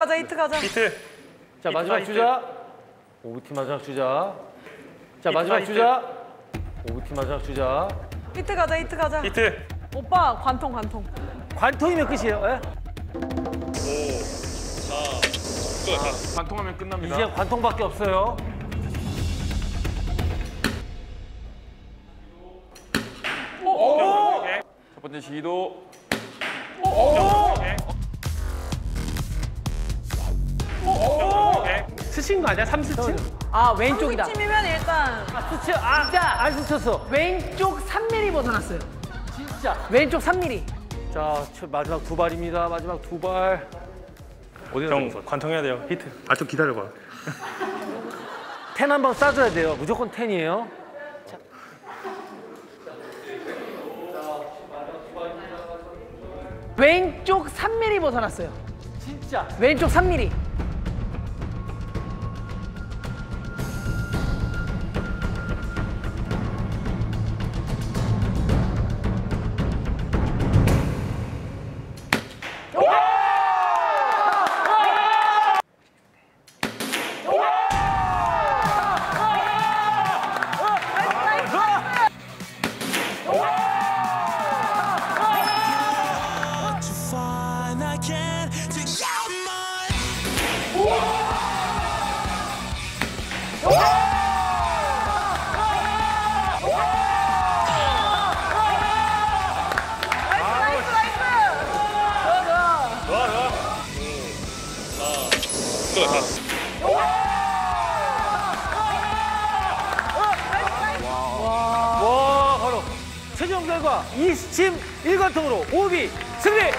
가자 히트 가자. 히트. 자 마지막 히트. 주자. OB팀 마지막 주자. 자 마지막 히트. 주자. OB팀 마지막 주자. 히트 가자 히트 가자. 히트. 오빠 관통 관통. 관통이면 끝이에요. 예? 관통하면 끝납니다. 이제 관통밖에 없어요. 오케이. 첫 번째 시도. 오케이. 오 스친 거 아니야? 삼스친? 아 왼쪽이다. 팀이면 일단 스치 아, 진짜. 안 스쳤어. 왼쪽 3mm 벗어났어요. 진짜. 왼쪽 3mm. 자, 첫 마지막 두 발입니다. 마지막 두 발. 형 관통해야 돼요. 히트. 아 좀 기다려봐. ten 한방 쏴줘야 돼요. 무조건 ten이에요. 왼쪽 3mm 벗어났어요. 진짜. 왼쪽 3mm. To my 와, 바로 최종 결과 20팀 1관통으로 오비 승리!